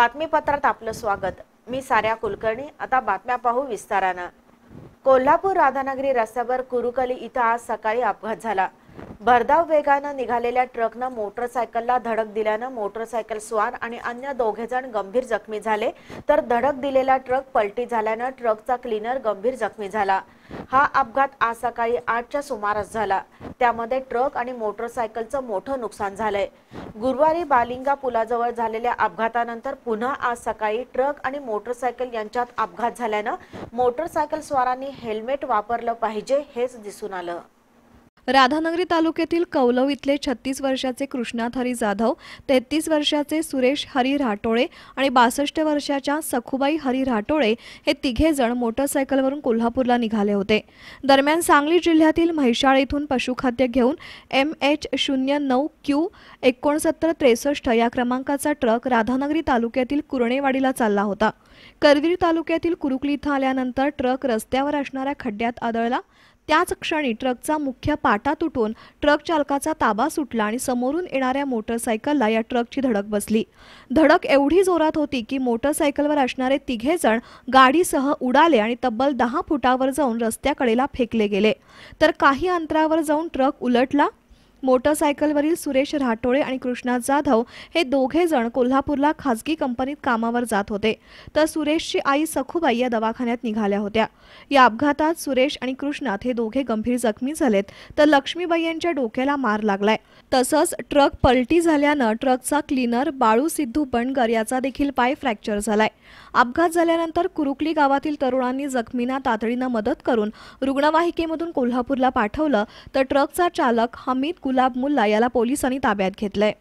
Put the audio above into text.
बातमीपत्रात आपलं स्वागत. मी साऱ्या कुलकर्णी. आता बातम्या पाहू विस्तारानं. कोल्हापूर राधानगरी रस्त्यावर कुरुकली इथं आज सकाळी अपघात झाला. भरधाव वेगानं निघालेल्या ट्रकनं मोटरसायकलला धडक दिल्यानं मोटरसायकल स्वार आणि अन्य दोघे जण गंभीर जखमी झाले. तर धडक दिलेला ट्रक पलटी झाल्यानं ट्रकचा क्लीनर गंभीर जखमी झाला. हा अपघात आज सकाळी आठच्या सुमारास झाला. त्यामध्ये ट्रक आणि मोटरसायकलचं मोठं नुकसान झालंय. गुरुवारी बालिंगा पुलाजवळ झालेल्या अपघातानंतर पुन्हा आज सकाळी ट्रक आणि मोटरसायकल यांच्यात अपघात झाल्यानं मोटरसायकल स्वारांनी हेल्मेट वापरलं पाहिजे हेच दिसून आलं. राधानगरी तालुक्यातील कौलव इथले छत्तीस वर्षाचे कृष्णाथ हरी जाधव तेहतीस वर्षाचे सुरेश हरी राठोळे आणि बासष्ट वर्षाच्या सखुबाई हरी राठोळे हे तिघे जण मोटरसायकलवरून कोल्हापूरला निघाले होते. दरम्यान सांगली जिल्ह्यातील म्हैशाळ येथून पशुखाद्य घेऊन एम एच शून्य नऊ क्यू एकोणसत्तर त्रेसष्ट या क्रमांकाचा ट्रक राधानगरी तालुक्यातील कुरणेवाडीला चालला होता. करवीर तालुक्यातील कुरुकली इथं आल्यानंतर ट्रक रस्त्यावर असणाऱ्या खड्ड्यात आदळला. त्याच क्षणी ट्रकचा मुख्य पाटा तुटून ट्रक चालकाचा ताबा सुटला आणि समोरून येणाऱ्या मोटरसायकलला या ट्रकची धडक बसली. धडक एवढी जोरात होती की मोटरसायकलवर असणारे तिघे जण गाडीसह उडाले आणि तब्बल दहा फुटावर जाऊन रस्त्याकडेला फेकले गेले. तर काही अंतरावर जाऊन ट्रक उलटला मोटरसायकलवरील सुरेश राठोळे आणि कृष्णा जाधव हे दोघे जण कोल्हापूरला खासगी कंपनीत कामावर जात होते. तर सुरेशची आई सखुबाई या दवाखान्यात निघाल्या होत्या. या अपघातात सुरेश आणि कृष्णात हे दोघे गंभीर जखमी झालेत तर लक्ष्मीबाई यांच्या डोक्याला मार लागलाय. तसंच ट्रक पलटी झाल्यानं ट्रकचा क्लीनर बाळू सिद्धू बनगर याचा देखील पाय फ्रॅक्चर झालाय. अपघात झाल्यानंतर कुरुकली गावातील तरुणांनी जखमींना तातडीनं मदत करून रुग्णवाहिकेमधून कोल्हापूरला पाठवलं तर ट्रकचा चालक हमीद गुलाब मुल्ला याला पोलिसांनी ताब्यात घेतलंय.